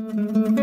Mm-hmm.